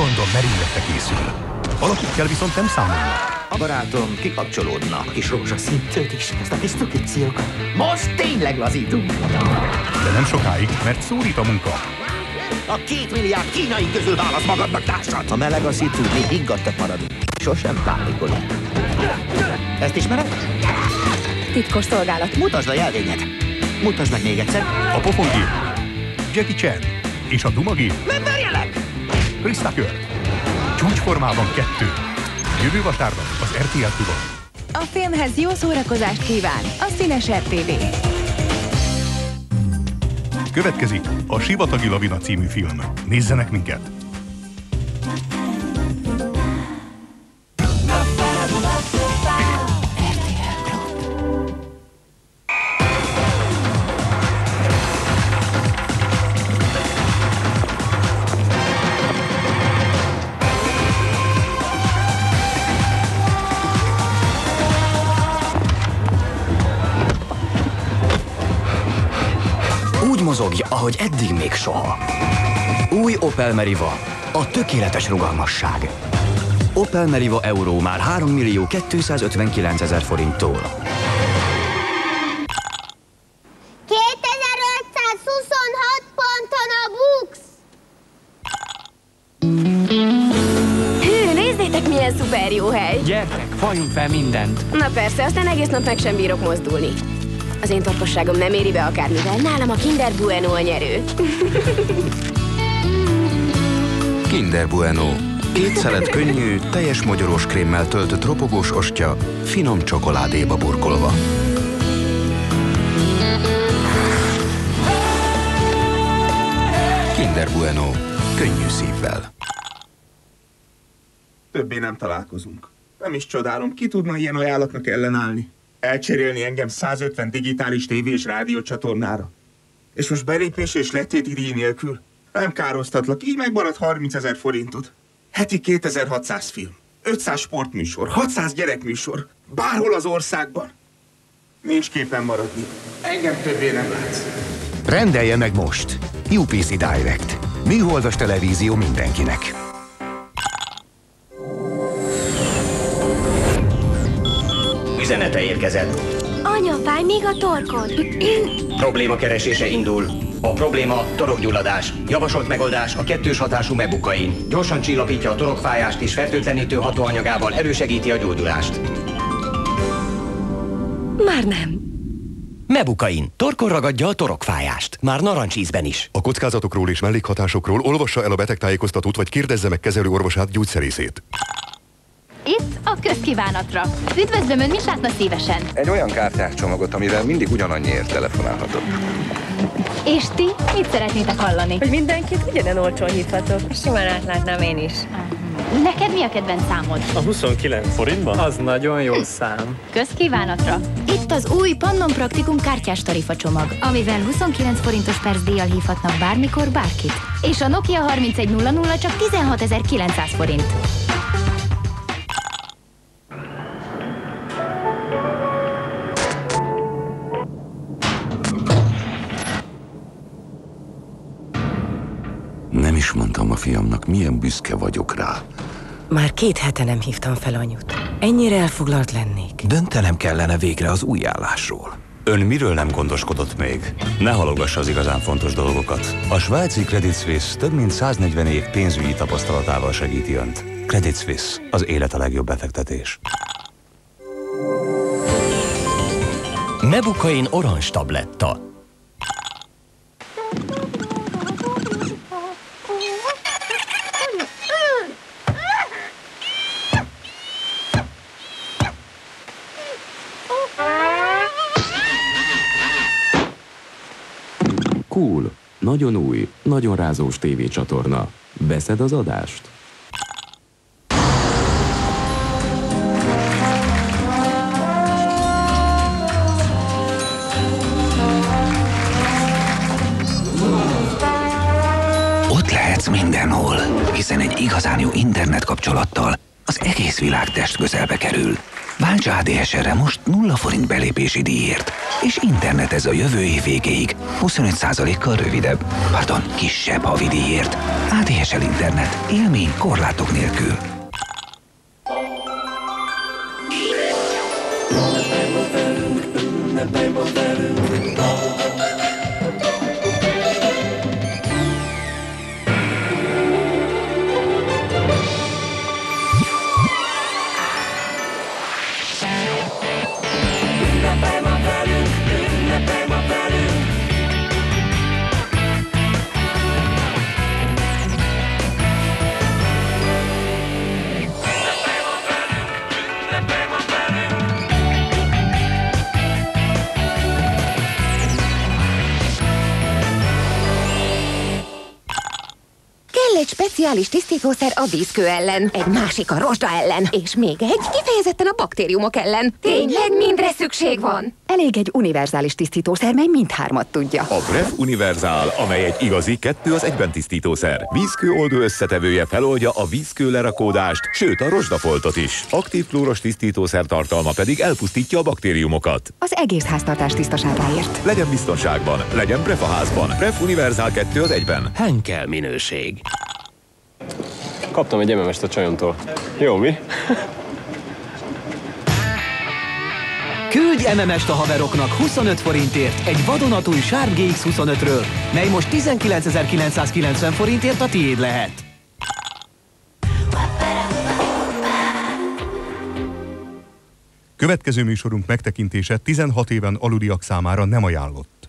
gondom merényletre készül. Valakikkel viszont nem számolnak. A barátom kikapcsolódna. A kis rózsaszín is, ezt a kis cukicciókat. Most tényleg lazítunk. De nem sokáig, mert szólít a munka. A két milliárd kínai közül válasz magadnak társat. A meleg a szitu, mi higgadtak maradunk. Sosem pánikolunk. Ezt ismered? Titkos szolgálat. Mutasd a jelvényed. Mutasd meg még egyszer. A pofongép. Jackie Chan. És a dumagi. Nem verjelek! Chris Tucker. Csúcsformában kettő. Jövő vasárnap az RTL Klubon. A filmhez jó szórakozást kíván a Színes RTV. Következik a Sivatagi Lavina című film. Nézzenek minket! Mozogj, ahogy eddig még soha. Új Opel Meriva. A tökéletes rugalmasság. Opel Meriva Euró már 3 millió 259 ezer forinttól. 2526 ponton a Bux! Hű, nézzétek milyen szuper jó hely! Gyertek, faljunk fel mindent! Na persze, aztán egész nap meg sem bírok mozdulni. Az én torkosságom nem éri be akármivel. Nálam a Kinder Bueno a nyerő. Kinder Bueno. Két szelet könnyű, teljes mogyorós krémmel töltött ropogós ostya, finom csokoládéba burkolva. Kinder Bueno. Könnyű szívvel. Többé nem találkozunk. Nem is csodálom, ki tudna ilyen ajánlatnak ellenállni elcserélni engem 150 digitális tévé és rádiócsatornára. És most belépés és letéti díj nélkül. Nem károztatlak, így megmarad 30 ezer forintod. Heti 2600 film, 500 sportműsor, 600 gyerekműsor, bárhol az országban. Nincs képen maradni. Engem többé nem látsz. Rendelje meg most! UPC Direct. Műholdas televízió mindenkinek. Érkezett. Anya, fáj még a torkod? Probléma keresése indul. A probléma torokgyulladás. Javasolt megoldás a kettős hatású mebukain. Gyorsan csillapítja a torokfájást és fertőtlenítő hatóanyagával elősegíti a gyógyulást. Már nem. Mebukain. Torkon ragadja a torokfájást. Már narancsízben is. A kockázatokról és mellékhatásokról olvassa el a betegtájékoztatót, vagy kérdezze meg kezelő orvosát, gyógyszerészét. Itt a közkívánatra. Üdvözlöm, ön mit látna szívesen? Egy olyan kártyácsomagot, amivel mindig ugyanannyiért telefonálhatok. És ti mit szeretnétek hallani? Hogy mindenkit ugyanen olcsón hívhatok. Simán átlátnám én is. Neked mi a kedvenc számod? A 29 forintban? Az nagyon jó szám. Közkívánatra. Itt az új Pannon Praktikum kártyás tarifa csomag, amivel 29 forintos percdíjjal hívhatnak bármikor bárkit. És a Nokia 3100 csak 16.900 forint. Is mondtam a fiamnak, milyen büszke vagyok rá. Már két hete nem hívtam fel anyut. Ennyire elfoglalt lennék. Döntenem kellene végre az új állásról. Ön miről nem gondoskodott még? Ne halogassa az igazán fontos dolgokat. A svájci Credit Suisse több mint 140 év pénzügyi tapasztalatával segíti Önt. Credit Suisse, az élet a legjobb befektetés. Mebukain orange tabletta. Cool, nagyon új, nagyon rázós tévécsatorna. Veszed az adást? Ott lehetsz mindenhol, hiszen egy igazán jó internet kapcsolattal az egész világ test közelbe kerül. Válts ADSR-re most 0 forint belépési díjért. És internet ez a jövő év végéig 25%-kal rövidebb, pardon, kisebb havi díjért. ADSL internet. Élmény korlátok nélkül. Egy speciális tisztítószer a vízkő ellen, egy másik a rozsda ellen, és még egy kifejezetten a baktériumok ellen. Tényleg mindre szükség van? Elég egy univerzális tisztítószer, mely mindhármat tudja. A Bref Univerzál, amely egy igazi kettő az egyben tisztítószer. Vízkő oldó összetevője feloldja a vízkő lerakódást, sőt a rozsdafoltot is. Aktív klóros tisztítószer tartalma pedig elpusztítja a baktériumokat. Az egész háztartás tisztaságáért. Legyen biztonságban, legyen Bref a házban. Bref Univerzál kettő az egyben. Henkel minőség. Kaptam egy MMS-t a csajomtól. Jó, mi? Küldj MMS-t a haveroknak 25 forintért egy vadonatúj Sharp GX25-ről, mely most 19.990 forintért a tiéd lehet. Következő műsorunk megtekintése 16 éven aluliak számára nem ajánlott.